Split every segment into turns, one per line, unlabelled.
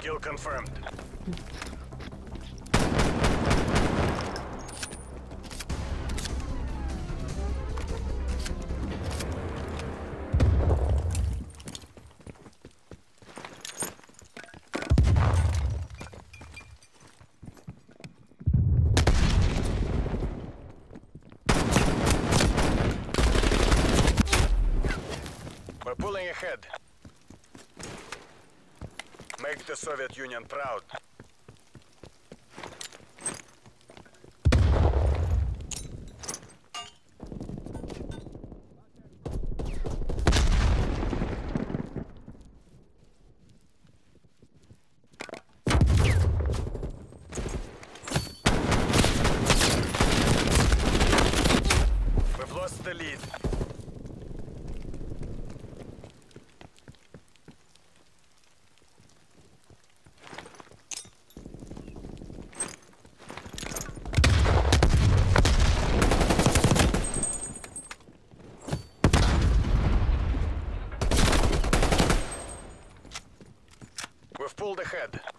Kill confirmed. Make the Soviet Union proud. pulled ahead.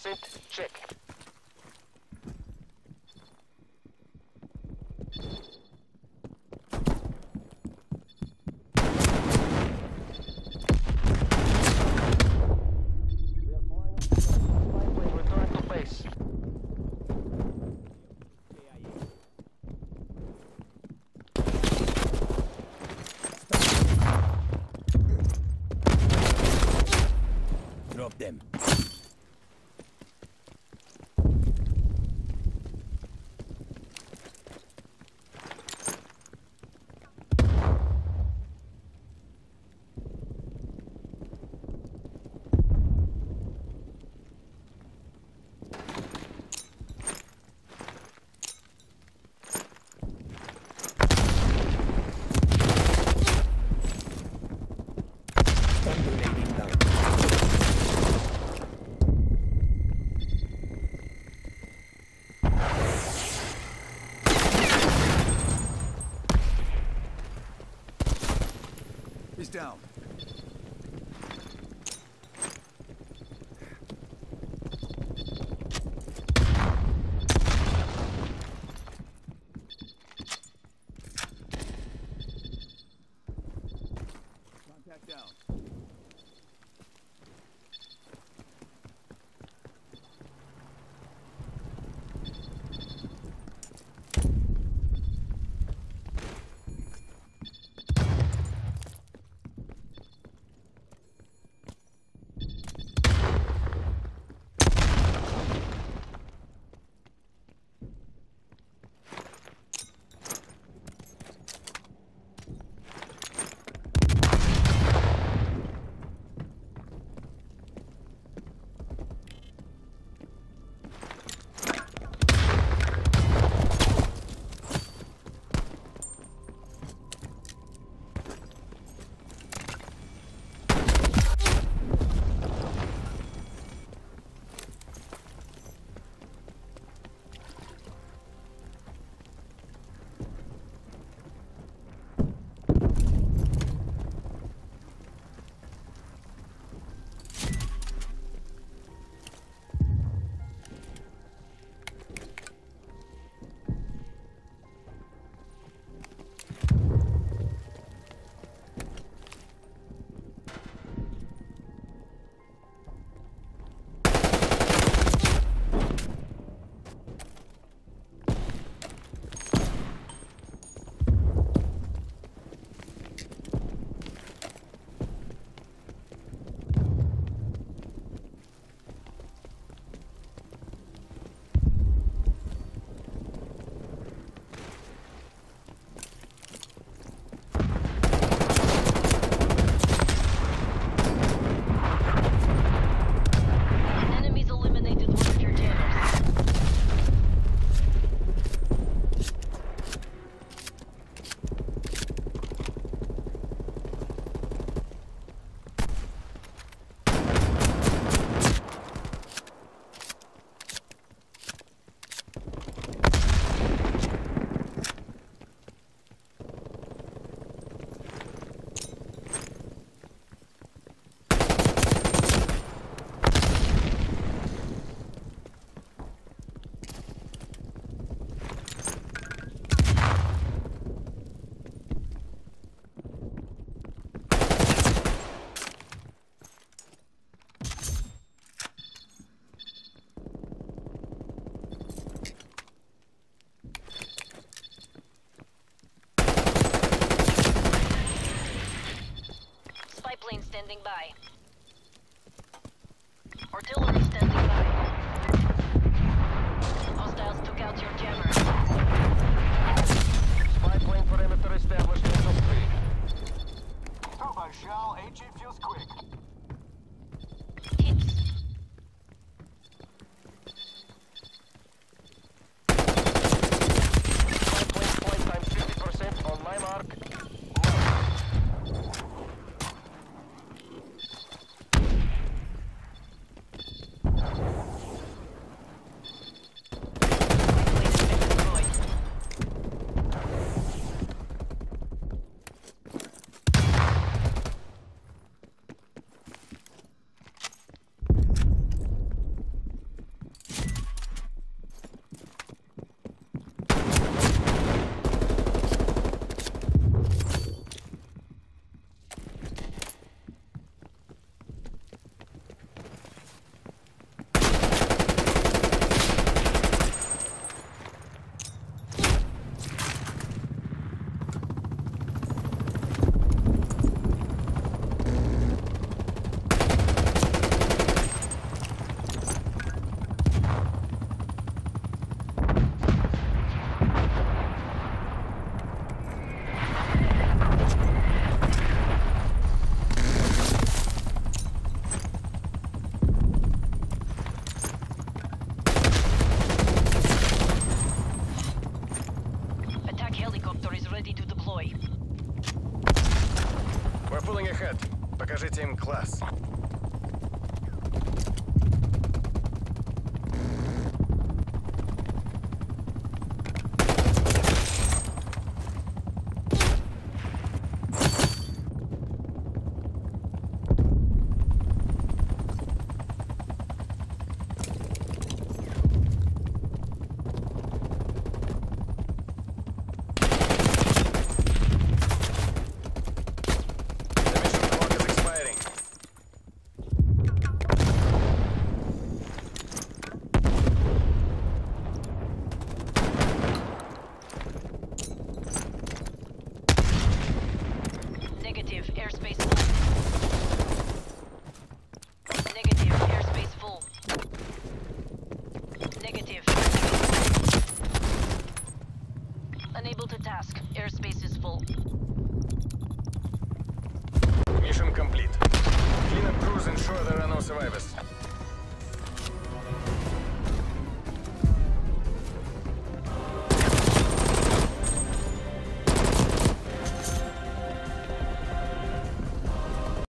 Percent check.
We're pulling ahead. Покажите им
класс. Complete. Clean up crews ensure there are no survivors.